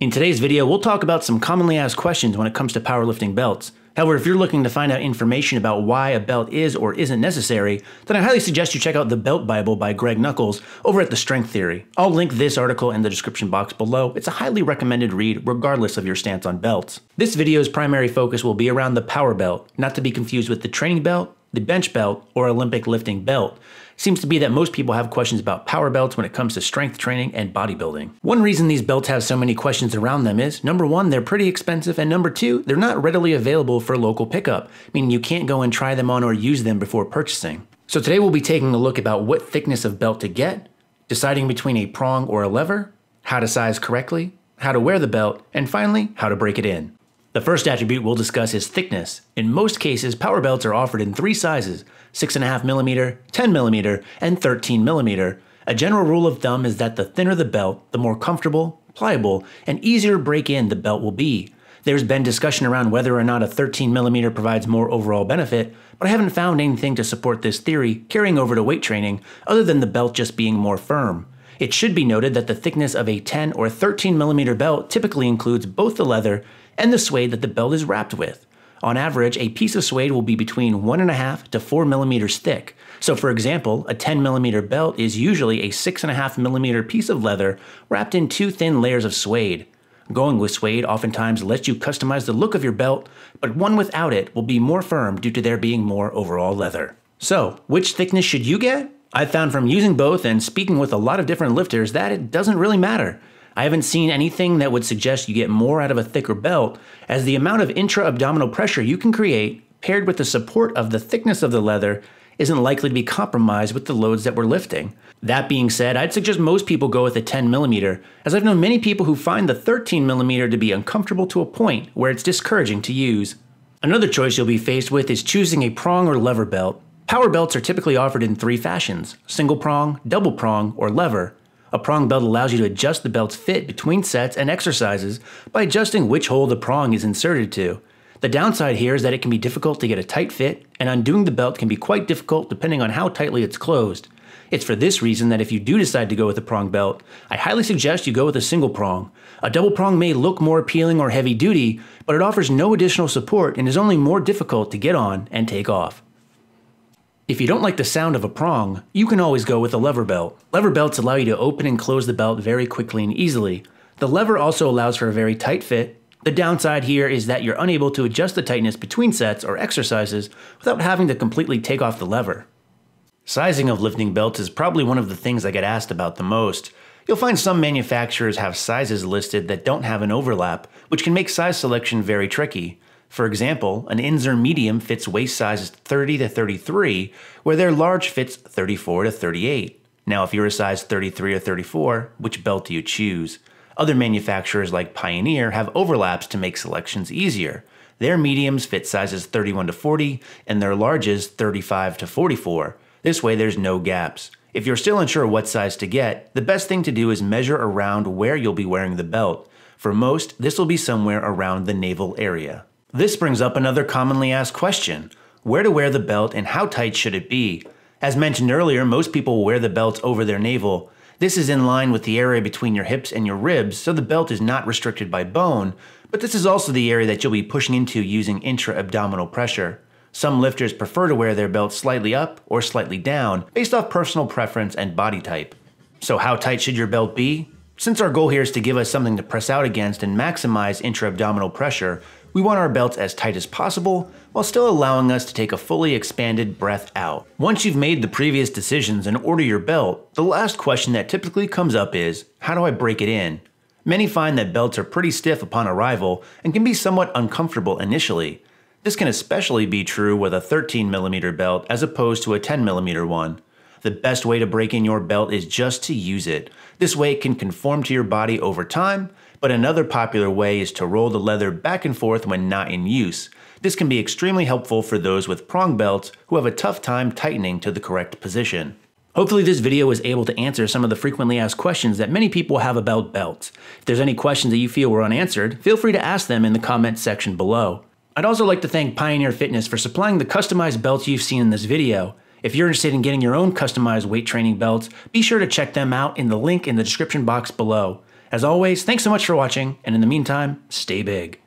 In today's video, we'll talk about some commonly asked questions when it comes to powerlifting belts. However, if you're looking to find out information about why a belt is or isn't necessary, then I highly suggest you check out the Belt Bible by Greg Nuckols over at The Strengtheory. I'll link this article in the description box below. It's a highly recommended read regardless of your stance on belts. This video's primary focus will be around the power belt, not to be confused with the training belt, the bench belt, or Olympic lifting belt seems to be that most people have questions about power belts when it comes to strength training and bodybuilding. One reason these belts have so many questions around them is number one, they're pretty expensive, and number two, they're not readily available for local pickup, meaning you can't go and try them on or use them before purchasing. So today we'll be taking a look about what thickness of belt to get, deciding between a prong or a lever, how to size correctly, how to wear the belt, and finally, how to break it in. The first attribute we'll discuss is thickness. In most cases, power belts are offered in three sizes 6.5mm, 10mm, and 13mm. A general rule of thumb is that the thinner the belt, the more comfortable, pliable, and easier to break in the belt will be. There's been discussion around whether or not a 13mm provides more overall benefit, but I haven't found anything to support this theory carrying over to weight training other than the belt just being more firm. It should be noted that the thickness of a 10 or 13 millimeter belt typically includes both the leather and the suede that the belt is wrapped with. On average, a piece of suede will be between 1.5 to 4 millimeters thick. So, for example, a 10 millimeter belt is usually a 6.5 millimeter piece of leather wrapped in two thin layers of suede. Going with suede oftentimes lets you customize the look of your belt, but one without it will be more firm due to there being more overall leather. So, which thickness should you get? I've found from using both and speaking with a lot of different lifters that it doesn't really matter. I haven't seen anything that would suggest you get more out of a thicker belt, as the amount of intra abdominal pressure you can create, paired with the support of the thickness of the leather, isn't likely to be compromised with the loads that we're lifting. That being said, I'd suggest most people go with a 10mm, as I've known many people who find the 13mm to be uncomfortable to a point where it's discouraging to use. Another choice you'll be faced with is choosing a prong or lever belt. Power belts are typically offered in three fashions single prong, double prong, or lever. A prong belt allows you to adjust the belt's fit between sets and exercises by adjusting which hole the prong is inserted to. The downside here is that it can be difficult to get a tight fit, and undoing the belt can be quite difficult depending on how tightly it's closed. It's for this reason that if you do decide to go with a prong belt, I highly suggest you go with a single prong. A double prong may look more appealing or heavy duty, but it offers no additional support and is only more difficult to get on and take off. If you don't like the sound of a prong, you can always go with a lever belt. Lever belts allow you to open and close the belt very quickly and easily. The lever also allows for a very tight fit. The downside here is that you're unable to adjust the tightness between sets or exercises without having to completely take off the lever. Sizing of lifting belts is probably one of the things I get asked about the most. You'll find some manufacturers have sizes listed that don't have an overlap, which can make size selection very tricky. For example, an Inzer medium fits waist sizes 30 to 33, where their large fits 34 to 38. Now, if you're a size 33 or 34, which belt do you choose? Other manufacturers like Pioneer have overlaps to make selections easier. Their mediums fit sizes 31 to 40, and their larges 35 to 44. This way, there's no gaps. If you're still unsure what size to get, the best thing to do is measure around where you'll be wearing the belt. For most, this will be somewhere around the navel area. This brings up another commonly asked question where to wear the belt and how tight should it be? As mentioned earlier, most people wear the belt over their navel. This is in line with the area between your hips and your ribs, so the belt is not restricted by bone, but this is also the area that you'll be pushing into using intra abdominal pressure. Some lifters prefer to wear their belt slightly up or slightly down, based off personal preference and body type. So, how tight should your belt be? Since our goal here is to give us something to press out against and maximize intra abdominal pressure, we want our belts as tight as possible while still allowing us to take a fully expanded breath out. Once you've made the previous decisions and order your belt, the last question that typically comes up is, how do I break it in? Many find that belts are pretty stiff upon arrival and can be somewhat uncomfortable initially. This can especially be true with a 13mm belt as opposed to a 10mm one. The best way to break in your belt is just to use it. This way it can conform to your body over time but another popular way is to roll the leather back and forth when not in use. This can be extremely helpful for those with prong belts who have a tough time tightening to the correct position. Hopefully this video was able to answer some of the frequently asked questions that many people have about belts. If there's any questions that you feel were unanswered, feel free to ask them in the comments section below. I'd also like to thank Pioneer Fitness for supplying the customized belts you've seen in this video. If you're interested in getting your own customized weight training belts, be sure to check them out in the link in the description box below. As always, thanks so much for watching, and in the meantime, stay big.